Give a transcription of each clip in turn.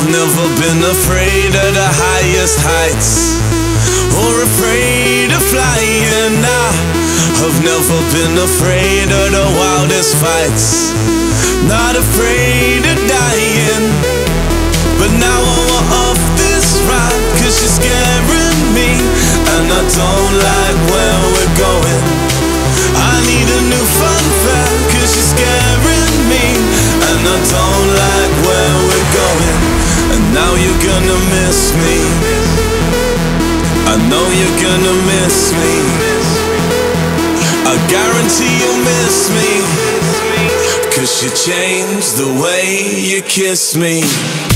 I've never been afraid of the highest heights or afraid of flying. I have never been afraid of the wildest fights, not afraid of dying. But now gonna miss me. I know you're gonna miss me. I guarantee you'll miss me. Cause you changed the way you kiss me.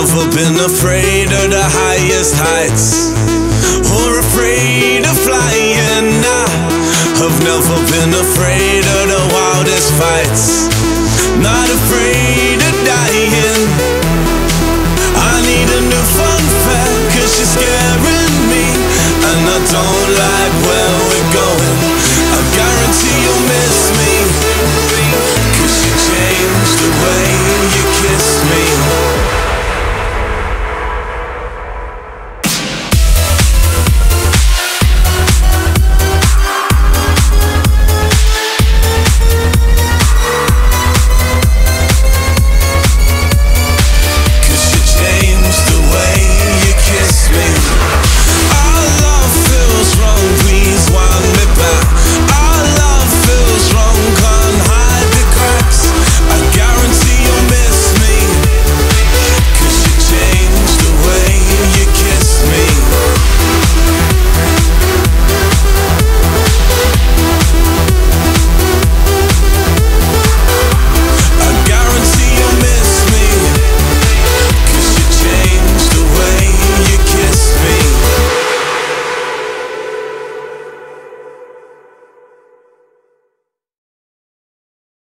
never been afraid of the highest heights or afraid of flying. I have never been afraid.